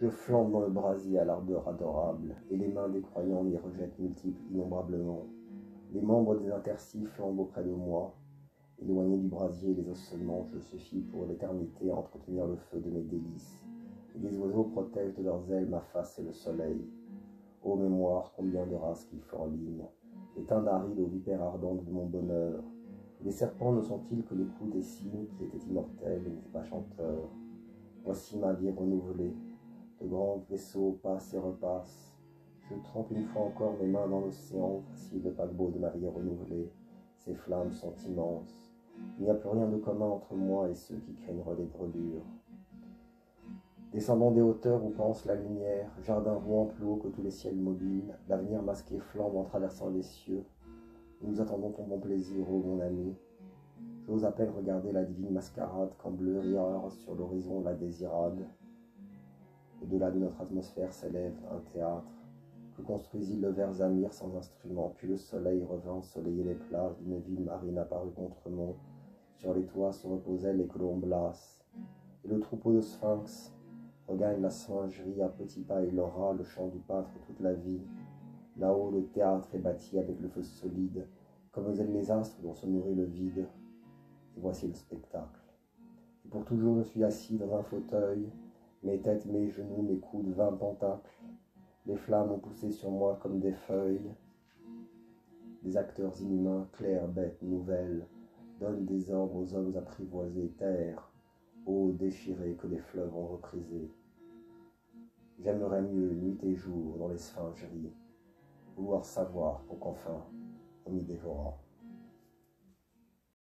Je flambe dans le brasier à l'ardeur adorable, et les mains des croyants m'y rejettent multiples innombrablement. Les membres des interstices flambent auprès de moi. Éloigné du brasier les ossements, je suffis pour l'éternité à entretenir le feu de mes délices. Et les oiseaux protègent de leurs ailes ma face et le soleil. Ô mémoire, combien de races qui ligne, éteint d'aride aux vipères ardentes de mon bonheur. les serpents ne sont-ils que les coups des cygnes qui étaient immortels et n'étaient pas chanteurs Voici ma vie renouvelée, grands vaisseaux passent et repassent. Je trempe une fois encore mes mains dans l'océan, voici le paquebot de ma vie renouvelée. Ces flammes sont immenses. Il n'y a plus rien de commun entre moi et ceux qui craignent les brûlures. Descendant des hauteurs où pense la lumière, jardin rouant plus haut que tous les ciels mobiles, l'avenir masqué flambe en traversant les cieux. Nous attendons ton bon plaisir, ô mon ami. J'ose à peine regarder la divine mascarade quand bleu sur l'horizon la désirade. Au-delà de notre atmosphère s'élève un théâtre que construisit le vert Zamir sans instrument, puis le soleil revint ensoleiller les plages d'une ville marine apparue contre moi. Sur les toits se reposaient les colombes et le troupeau de sphinx regagne la singerie à petits pas et l'aura, le chant du pâtre toute la vie. Là-haut, le théâtre est bâti avec le feu solide, comme les astres dont se nourrit le vide. Et voici le spectacle. Et pour toujours, je suis assis dans un fauteuil, mes têtes, mes genoux, mes coudes, vingt pentacles. Les flammes ont poussé sur moi comme des feuilles. Des acteurs inhumains, clairs, bêtes, nouvelles, donnent des ordres aux hommes apprivoisés, terre, eau déchirée que les fleuves ont reprisée. J'aimerais mieux nuit et jour dans les sphingeries, vouloir savoir pour qu'enfin on m'y dévorât.